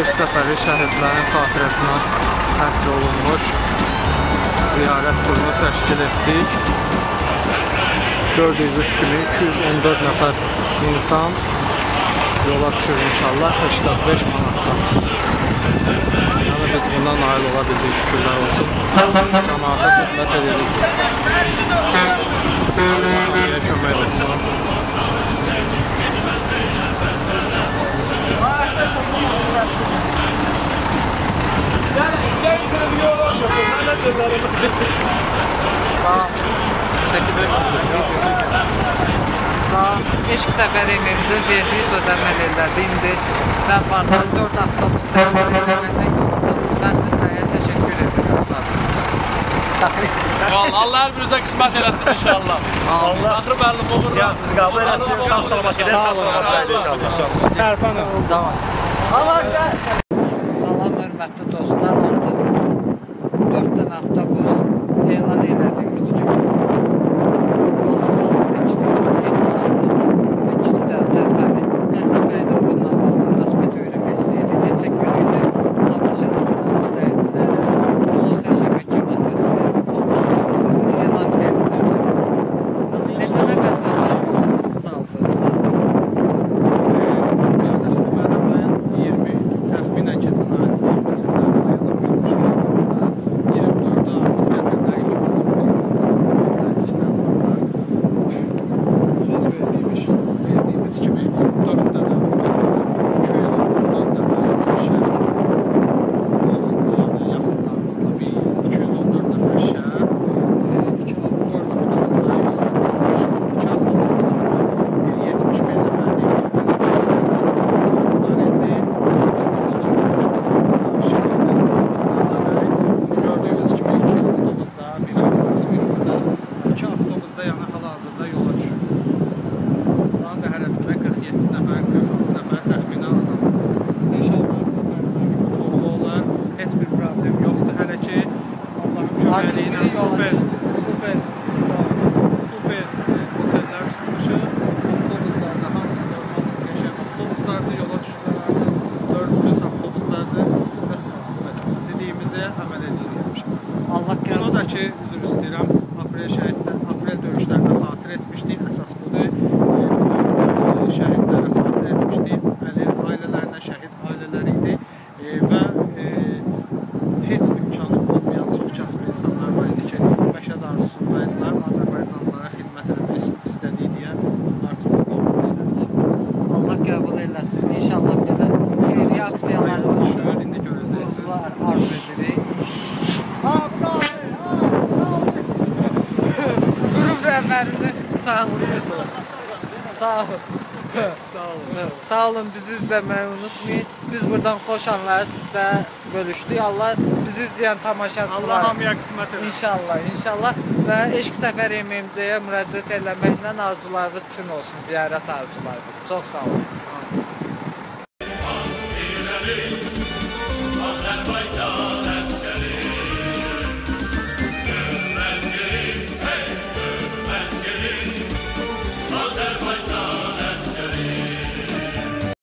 Beş səfəri şəhidlərin xatirəsinə həsr olunmuş ziyarət turunu təşkil etdik. Gördüyünüz kimi 214 nəfər insan yola düşür inşallah 85 manatdan. Yəni biz bundan nail ola bildik, şükürlər olsun. Cəmaata xidmət edirik. Sağ çəkəcək Sağ eşq səfəri mevcud verdiyiz ödəmə elədi. İndi sən varlar 4 avtobus təmin etməkdən yola salıb. Fəxrinləyə təşəkkür abi. Vallahi Allah hər birinizə qismət eləsin inşallah. Allah axır müəllim uğurlar. Ziyaretimizi kabul etsin. Sağ salamat gedin. Sağ salamat qayıdın inşallah. Tərpənə. Salam hörmətli dostlar, artıq 4 dənə avtobus elan elədiyimiz ki, üzr istəyirəm, aprel şəhiddə, aprel döyüşlərində xatir etmişdik. Əsas budur. E, Bütün e, şəhidlərə xatir etmişdik. Ailələrinə şəhid ailələri idi E, və heç imkanı olmayan çox kasıb insanlar var idi ki, məşəd arzusundaydılar. Azərbaycanlılara Qrup rəhbərini saxlayın. Sağ olun. Sağ olun. Sağ olun bizi izləməyi unutmayın. Biz buradan xoş anları sizlə bölüşdük. Allah bizi izləyən tamaşaçılar. Allah hamıya qismət eləsin. İnşallah, inşallah və eşq səfəri MMC-yə müraciət eləməklə arzularınız üçün olsun, ziyarət arzularınız. Çox sağ olun.